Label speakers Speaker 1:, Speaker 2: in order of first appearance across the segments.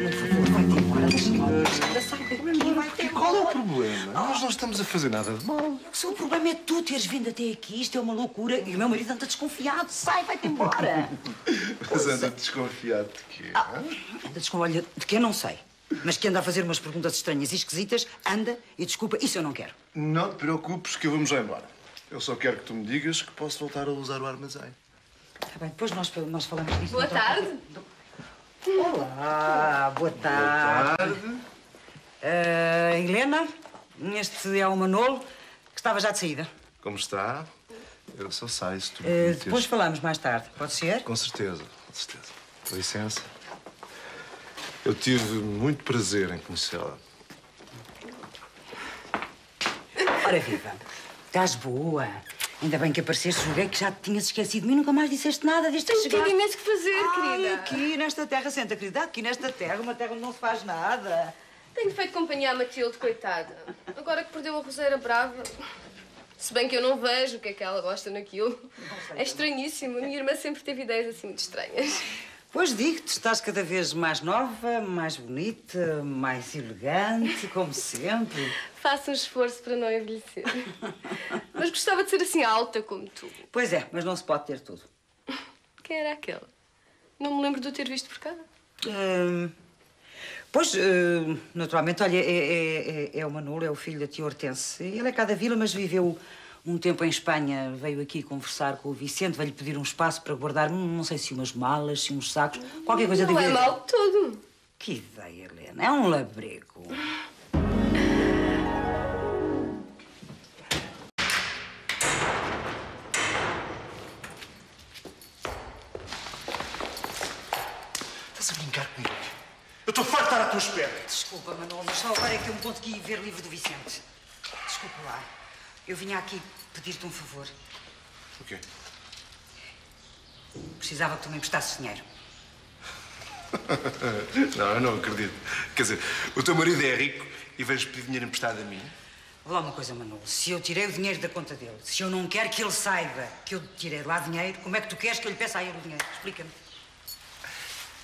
Speaker 1: Um favor, vai-te embora. Deixa-me anda, sai daqui, vai-te
Speaker 2: Qual é o problema? Nós não estamos a fazer nada de mal.
Speaker 1: O seu problema é tu teres vindo até aqui. Isto é uma loucura. E o meu marido anda desconfiado. Sai, vai-te embora.
Speaker 2: Mas anda desconfiado de quê?
Speaker 1: Ah, anda desconfiado de quem não sei. Mas que anda a fazer umas perguntas estranhas e esquisitas, anda e desculpa, isso eu não quero.
Speaker 2: Não te preocupes que vamos já embora. Eu só quero que tu me digas que posso voltar a usar o armazém.
Speaker 1: Está bem, depois nós, nós falamos disso.
Speaker 3: Boa
Speaker 1: noutra
Speaker 3: tarde.
Speaker 1: Olá, boa tarde.
Speaker 2: Tarde.
Speaker 1: Ah, Helena, este é o Manolo, que estava já de saída.
Speaker 2: Como está? Eu só saio se tu me permitires.
Speaker 1: depois falamos mais tarde, pode ser?
Speaker 2: Com certeza, com certeza. Com licença. Eu tive muito prazer em conhecê-la.
Speaker 1: Ora viva, estás boa. Ainda bem que apareceste, julguei que já te tinhas esquecido de mim, nunca mais disseste nada desde que
Speaker 3: Tenho
Speaker 1: chegaste.
Speaker 3: imenso que fazer,
Speaker 1: Ai,
Speaker 3: querida.
Speaker 1: aqui nesta terra, senta, querida, aqui nesta terra, uma terra onde não se faz nada.
Speaker 3: Tenho feito companhia à Matilde, coitada. Agora que perdeu a roseira brava. Se bem que eu não vejo o que é que ela gosta naquilo. É estranhíssimo. A minha irmã sempre teve ideias assim muito estranhas.
Speaker 1: Pois digo-te, estás cada vez mais nova, mais bonita, mais elegante, como sempre.
Speaker 3: Faço um esforço para não envelhecer. Mas gostava de ser assim alta como tu.
Speaker 1: Pois é, mas não se pode ter tudo.
Speaker 3: Quem era aquela? Não me lembro de o ter visto por cá.
Speaker 1: Hum, pois, hum, naturalmente, olha, é, é- é- é o Manolo, é o filho da tia Hortense. Ele é cá da vila, mas viveu um tempo em Espanha. Veio aqui conversar com o Vicente, veio-lhe pedir um espaço para guardar, não sei se umas malas, se uns sacos, qualquer coisa
Speaker 3: Não é mal de todo.
Speaker 1: Que ideia, Helena, é um labrego.
Speaker 2: Estás a brincar comigo? Eu estou farto de estar à tua espera.
Speaker 1: Desculpa, Manolo, mas só agora é que eu me consegui ver livre do Vicente. Desculpa lá. Eu vinha aqui pedir-te um favor.
Speaker 2: O quê?
Speaker 1: Precisava que tu me emprestasses dinheiro.
Speaker 2: Não, eu não acredito. Quer dizer, o teu marido é rico e vens pedir dinheiro emprestado a mim?
Speaker 1: Lá uma coisa, Manolo. Se eu tirei o dinheiro da conta dele, se eu não quero que ele saiba que eu tirei lá dinheiro, como é que tu queres que eu lhe peça a ele o dinheiro? Explica-me.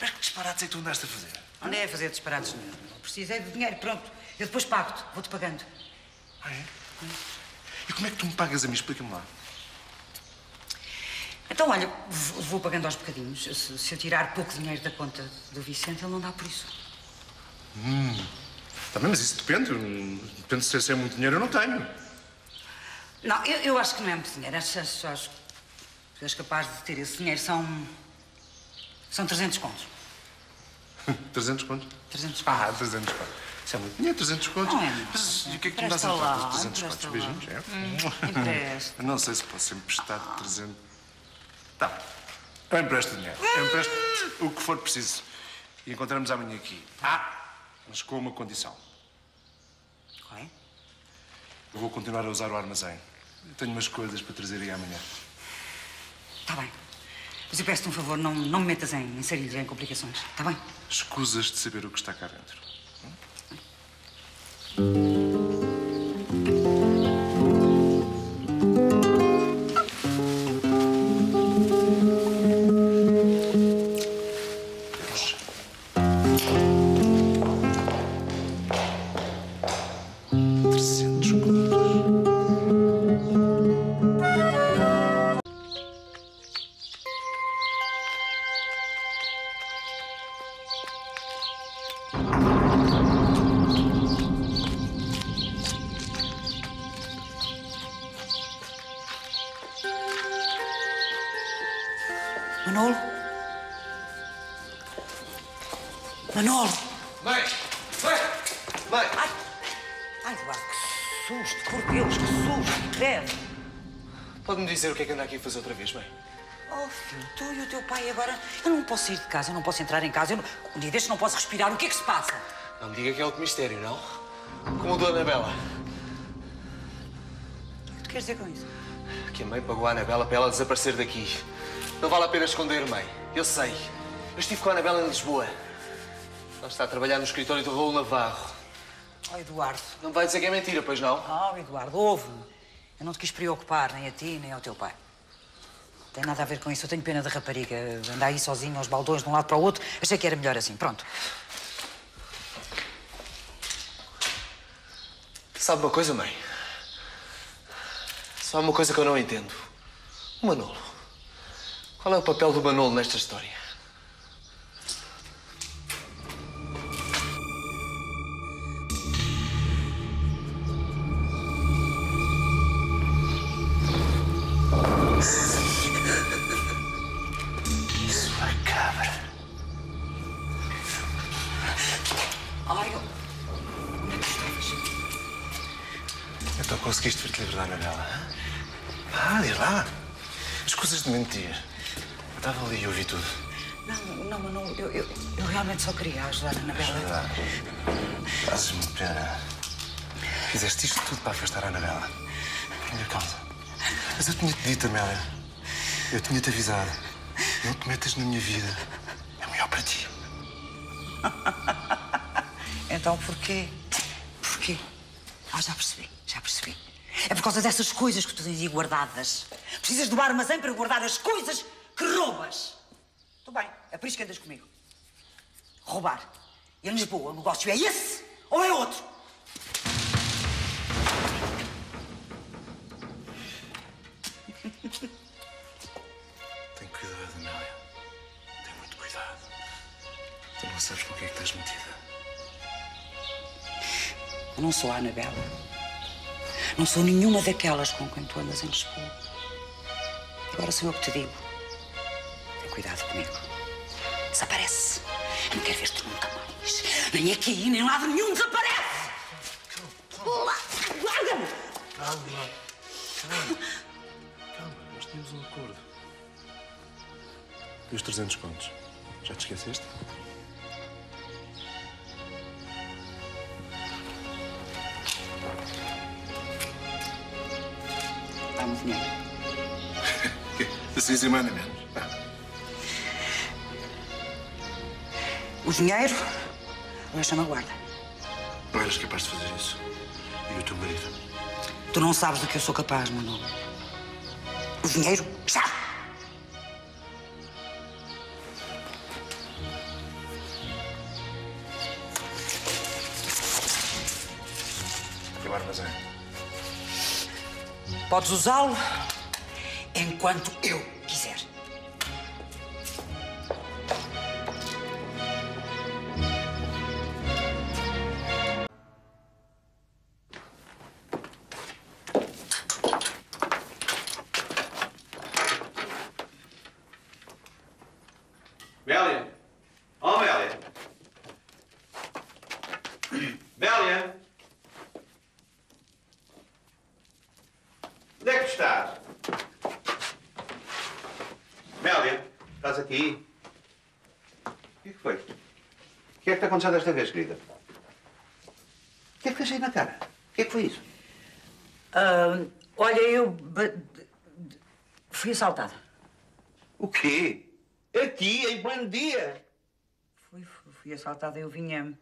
Speaker 2: Mas que disparates é que tu andaste a fazer?
Speaker 1: Onde é a fazer disparados nenhum? Não precisei de dinheiro, pronto. Eu depois pago-te, vou-te pagando.
Speaker 2: Ah, é? E como é que tu me pagas a mim? Explica-me lá.
Speaker 1: Então, olha, vou pagando aos bocadinhos. Se, se eu tirar pouco dinheiro da conta do Vicente, ele não dá por isso.
Speaker 2: Tá bem, mas isso depende. Depende se se é muito dinheiro, eu não tenho.
Speaker 1: Não, eu, eu acho que não é muito dinheiro. Acho, acho, acho que és capaz de ter esse dinheiro. São. São 300 contos.
Speaker 2: 300 contos?
Speaker 1: 300 contos.
Speaker 2: Ah, 300 contos. Isso é muito dinheiro, 300 contos.
Speaker 1: Não é, não.
Speaker 2: Mas e o que é que tu me dás a
Speaker 1: lá,
Speaker 2: troca de 300 contos?
Speaker 1: lá.
Speaker 2: Beijinhos, é? Eu não sei se posso emprestar 300. Tá. Eu empresto dinheiro. Eu empresto o que for preciso. E encontramos amanhã aqui. Ah, mas com uma condição.
Speaker 1: Qual é?
Speaker 2: Eu vou continuar a usar o armazém. Eu tenho umas coisas para trazer aí amanhã.
Speaker 1: Está Tá bem. Mas eu peço-te um favor, não, não me metas em, em sarilhos, em complicações. Está bem?
Speaker 2: Escusas de saber o que está cá dentro. Deus.
Speaker 1: Manolo? Manolo!
Speaker 4: Mãe! Mãe! Mãe!
Speaker 1: Ai, ai, Eduardo, que susto! Por Deus, que susto! Credo!
Speaker 4: Pode-me dizer o que é que anda aqui a fazer outra vez, mãe?
Speaker 1: Oh, filho, tu e o teu pai agora... Eu não posso sair de casa, eu não posso entrar em casa. Eu não... Um dia deste não posso respirar. O que é que se passa?
Speaker 4: Não me diga que é outro mistério, não? Como o da Anabela.
Speaker 1: O que tu queres dizer com isso?
Speaker 4: Que a mãe pagou a Anabela para ela desaparecer daqui. Não vale a pena esconder, mãe. Eu sei. Eu estive com a Anabela em Lisboa. Ela está a trabalhar no escritório do Raul Navarro.
Speaker 1: Oh, Eduardo.
Speaker 4: Não vai dizer que é mentira, pois não?
Speaker 1: Oh, Eduardo, ouve-me. Eu não te quis preocupar, nem a ti, nem ao teu pai. Não tem nada a ver com isso. Eu tenho pena da rapariga. Andar aí sozinho aos baldões de um lado para o outro. Achei que era melhor assim. Pronto.
Speaker 4: Sabe uma coisa, mãe? Só uma coisa que eu não entendo. O Manolo. Qual é o papel do Manolo nesta história?
Speaker 2: Sua cabra.
Speaker 1: Ai, eu... é?
Speaker 2: Então conseguiste vir-te livrar da Anabela? Ah, diz lá. As coisas de mentir. Eu estava ali e ouvi tudo.
Speaker 1: Não, não, Manolo, eu, eu, eu realmente só queria ajudar a Anabela.
Speaker 2: Ah, Fazes-me pena. Fizeste isto tudo para afastar a Anabela. Minha causa. Mas eu tinha-te dito, Amélia. Eu tinha-te avisado. Não te metas na minha vida. É melhor para ti.
Speaker 1: Então porquê? Porquê? Ah, já percebi, já percebi. É por causa dessas coisas que tu tens aí guardadas. Precisas do armazém para guardar as coisas que roubas. Tudo bem, é por isso que andas comigo. Roubar. Em Lisboa o negócio é esse ou é outro?
Speaker 2: Tem cuidado, Amélia. Tem muito cuidado. Tu não sabes com o que é que estás metida.
Speaker 1: Eu não sou a Anabela. Não sou nenhuma daquelas com quem tu andas em Lisboa. Agora sou eu que te digo. Cuidado comigo. Desaparece. Eu não quero ver-te nunca mais. Nem aqui, nem lado nenhum. Desaparece! La- Larga-me!
Speaker 2: Calma. Calma. Calma. Nós tínhamos um acordo. E os 300 contos? Já te esqueceste?
Speaker 1: Dá-me dinheiro.
Speaker 2: Assim sim, manda menos.
Speaker 1: O dinheiro deixa-me a guarda.
Speaker 2: Não eras capaz de fazer isso. E o teu marido?
Speaker 1: Tu não sabes do que eu sou capaz, Manolo. O dinheiro, já!
Speaker 2: E o armazém?
Speaker 1: Podes usá-lo enquanto eu
Speaker 5: que é que te aconteceu desta vez, querida? O que é que tens aí na cara? O que é que foi isso?
Speaker 1: Ah, olha, eu fui assaltada.
Speaker 5: O quê? Aqui, em pleno dia?
Speaker 1: Fui, fui, fui assaltada. Eu vinha,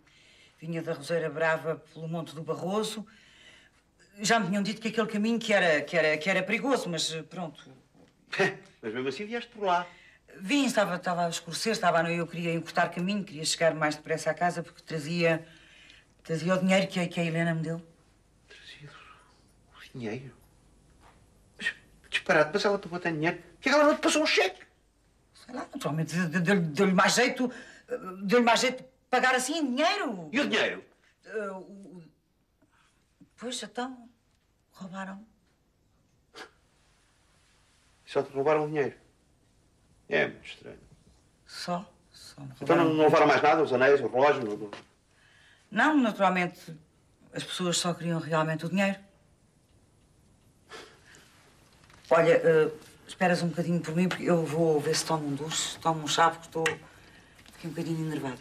Speaker 1: vinha da Roseira Brava pelo Monte do Barroso. Já me tinham dito que aquele caminho que era, que era, que era perigoso, mas eh, pronto.
Speaker 5: Mas mesmo assim vieste por lá.
Speaker 1: Vim, estava, estava a escurecer, estava à noite, eu queria encurtar caminho, queria chegar mais depressa à casa porque trazia, trazia o dinheiro que, a- que a Helena me deu.
Speaker 5: O dinheiro? Mas, disparado, mas ela pagou tanto dinheiro. Que ela não te passou um cheque?
Speaker 1: Sei lá, naturalmente, de- de- deu-lhe mais jeito, deu-lhe mais jeito de pagar assim em dinheiro.
Speaker 5: E o dinheiro?
Speaker 1: Eh, o- Pois, então, roubaram.
Speaker 5: Só te roubaram o dinheiro. É muito estranho.
Speaker 1: Só, só me
Speaker 5: Então não, não levaram mais nada? Os anéis, o relógio? Não, não.
Speaker 1: Não, naturalmente, as pessoas só queriam realmente o dinheiro. Olha, eh, esperas um bocadinho por mim, porque eu vou ver se tomo um duche, tomo um chá, porque estou fiquei um bocadinho enervada.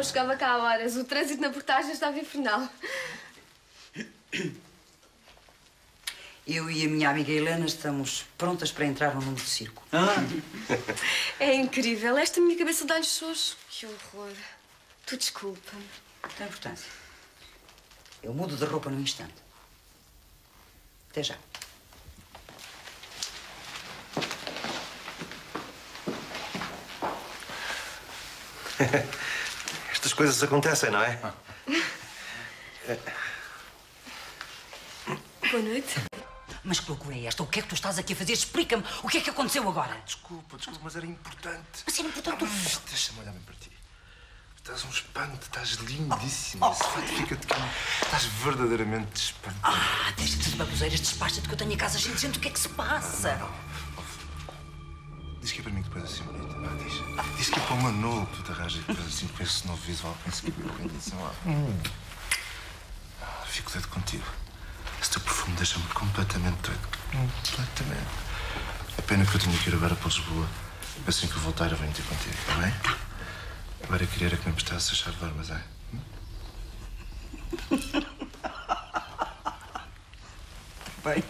Speaker 3: Não chegava cá a horas. O trânsito na portagem estava infernal.
Speaker 1: Eu e a minha amiga Helena estamos prontas para entrar no número de circo.
Speaker 3: É incrível. Esta minha cabeça dá-lhe xoxo. Que horror. Tu desculpa-me.
Speaker 1: Não tem importância. Eu mudo de roupa num instante. Até já.
Speaker 2: Estas coisas acontecem, não é?
Speaker 3: Boa noite.
Speaker 1: Mas que loucura é esta? O que é que tu estás aqui a fazer? Explica-me. O que é que aconteceu agora?
Speaker 2: Desculpa, desculpa, mas era importante.
Speaker 1: Mas era importante o quê?
Speaker 2: Mas Deixa-me olhar bem para ti. Estás um espanto, estás lindíssima. Esse fato fica-te que estás verdadeiramente espantosa.
Speaker 1: Ah, deixa-te de baboseiras, despacha-te que eu tenho a casa cheia de gente. O que é que se passa?
Speaker 2: Diz que é para mim que tu és assim bonita. Diz. Que é para o Manolo que tu arranjas com esse novo visual, com esse cabelo, com esse lá. Ah, Fico doido contigo. Esse teu perfume deixa-me completamente doido. Completamente. É pena que eu tenho que ir agora para Lisboa. Assim que eu voltar, eu venho ter contigo, está bem? Agora eu queria era que me emprestasse a chave do armazém.
Speaker 1: Bem.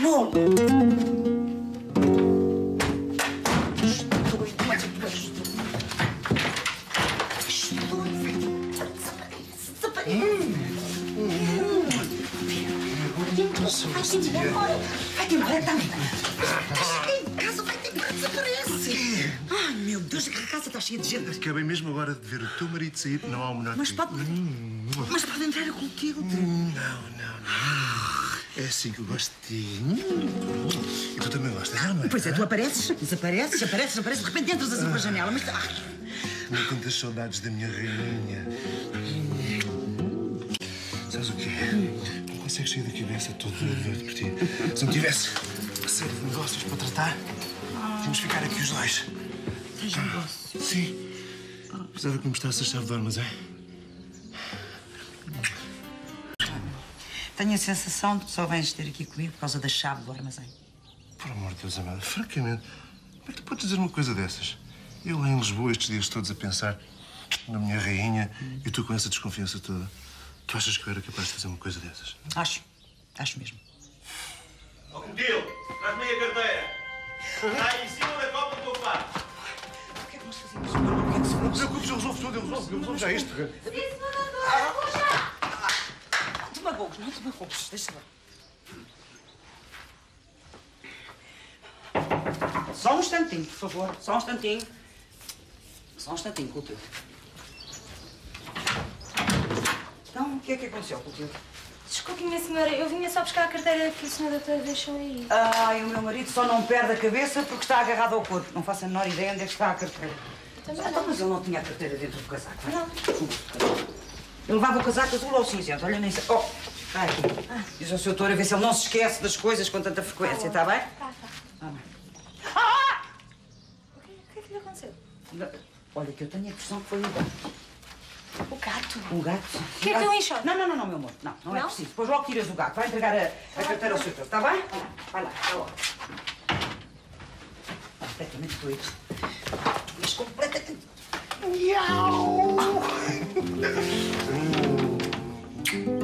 Speaker 1: Estou Desaparece! Vai-te embora! Também! Cheguei em casa, vai-te embora, desaparece! Ai, meu Deus, a casa está cheia de gente!
Speaker 2: Acabei mesmo agora de ver o teu marido sair. Não há um melhor
Speaker 1: Mas pode. Mas pode entrar a contigo.
Speaker 2: Hum, Não, não, não. É assim que eu gosto de ti. Hum. E tu também gostas, não é?
Speaker 1: Pois é, tu apareces, desapareces, apareces, apareces, de repente entras assim pela janela, mas. Ai,
Speaker 2: Não tantas saudades da minha rainha. Sabes o quê? Não consegues sair da cabeça todo doido por ti. Se não tivesse uma série de negócios para tratar, tínhamos ficar aqui os dois.
Speaker 1: tens negócio.
Speaker 2: Sim. Precisava que me mostrasse a chave do armazém.
Speaker 1: Tenho a sensação de que só vens ter aqui comigo por causa da chave do armazém.
Speaker 2: Por amor de Deus, Amélia, francamente, como é que tu podes dizer uma coisa dessas? Eu lá em Lisboa estes dias todos a pensar na minha rainha e tu com essa desconfiança toda. Tu achas que eu era capaz de fazer uma coisa dessas?
Speaker 1: Acho, acho mesmo.
Speaker 6: Ó Clotilde, traz-me aí a carteira. Está aí em cima da copa do teu quarto.
Speaker 1: O que é que nós fazemos? Manolo? O que é que se
Speaker 2: Não te
Speaker 1: passa?
Speaker 2: preocupes, eu resolvo tudo, eu resolvo, eu resolvo já isto.
Speaker 1: Não te magoes, não te magoes. Deixa lá. Só um instantinho, por favor. Só um instantinho. Só um instantinho, Clotilde. Então, o que é que aconteceu, Clotilde?
Speaker 7: Desculpe, minha senhora, eu vinha só buscar a carteira que a senhora doutora deixou aí.
Speaker 1: Ai, o meu marido só não perde a cabeça porque está agarrado ao corpo. Não faço a menor ideia onde é que está a carteira.
Speaker 7: Também
Speaker 1: Então,
Speaker 7: não.
Speaker 1: mas ele não tinha a carteira dentro do casaco, não? Eu levava o casaco azul ou cinzento, olha nem sei. Oh, está aqui. Diz ao seu doutor a ver se ele não se esquece das coisas com tanta frequência, está bem?
Speaker 7: Tá, tá.
Speaker 1: Tá bem.
Speaker 7: O que, o que é que lhe aconteceu?
Speaker 1: Olha, que eu tenho a impressão que foi o gato.
Speaker 7: O gato.
Speaker 1: Um gato?
Speaker 7: Quer que eu enxote?
Speaker 1: Não, não, não, não, meu amor. Não, não, é preciso. Depois logo tiras o gato. Vai entregar a, carteira ao seu doutor, está bem? Vai lá, vai logo. Completamente doido. Tu és completamente... 喵呜